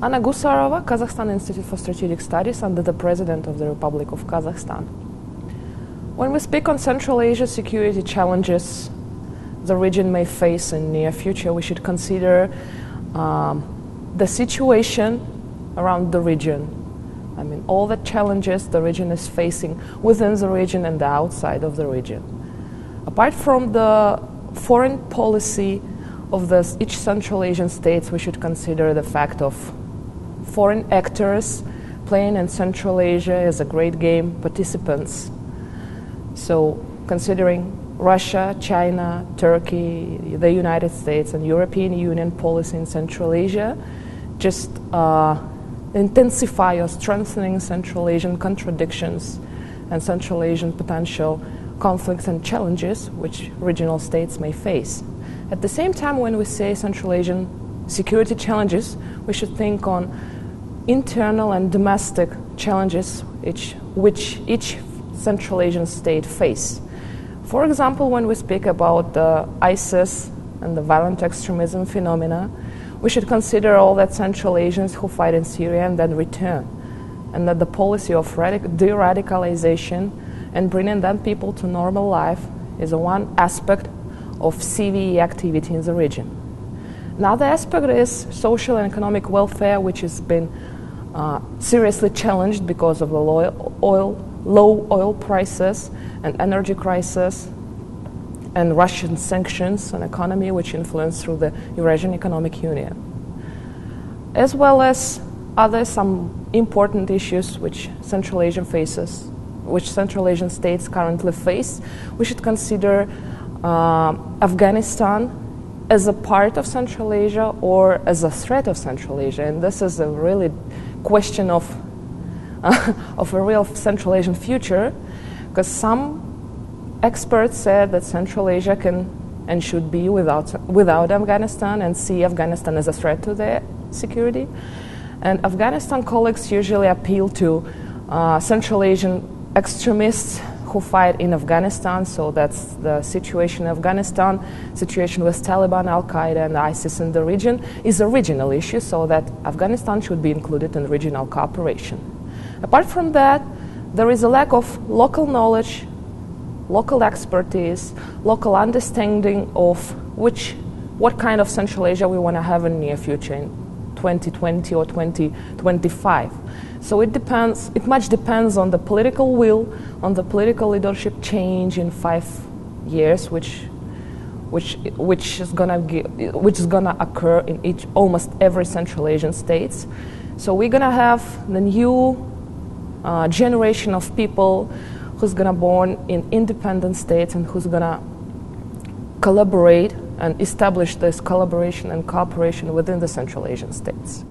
Anna Gussarova, Kazakhstan Institute for Strategic Studies, under the President of the Republic of Kazakhstan. When we speak on Central Asia security challenges the region may face in near future, we should consider um, the situation around the region. I mean, all the challenges the region is facing within the region and the outside of the region. Apart from the foreign policy of the, each Central Asian states, we should consider the fact of foreign actors playing in Central Asia as a great game participants. So, considering Russia, China, Turkey, the United States, and European Union policy in Central Asia, just uh, intensify or strengthening Central Asian contradictions and Central Asian potential conflicts and challenges which regional states may face. At the same time, when we say Central Asian security challenges, we should think on internal and domestic challenges which, which each Central Asian state face. For example, when we speak about the ISIS and the violent extremism phenomena, we should consider all that Central Asians who fight in Syria and then return, and that the policy of radic- de-radicalization and bringing them people to normal life is one aspect of CVE activity in the region. Another aspect is social and economic welfare, which has been uh, seriously challenged because of the low oil, low oil prices and energy crisis and Russian sanctions on economy, which influence through the Eurasian Economic Union, as well as other some important issues which Central Asia faces, which Central Asian states currently face. We should consider uh, Afghanistan as a part of Central Asia or as a threat of Central Asia, and this is a really question of uh, of a real Central Asian future, because some experts said that Central Asia can and should be without, without Afghanistan and see Afghanistan as a threat to their security. And Afghanistan colleagues usually appeal to uh, Central Asian extremists who fight in Afghanistan. So that's the situation in Afghanistan. Situation with Taliban, Al Qaeda, and ISIS in the region is a regional issue. So that Afghanistan should be included in regional cooperation. Apart from that, there is a lack of local knowledge local expertise, local understanding of which, what kind of Central Asia we want to have in the near future in 2020 or 2025. So it depends, it much depends on the political will, on the political leadership change in five years, which which which is gonna give, which is gonna occur in each almost every Central Asian states. So we're gonna have the new uh, generation of people who's going to born in independent states and who's going to collaborate and establish this collaboration and cooperation within the Central Asian states.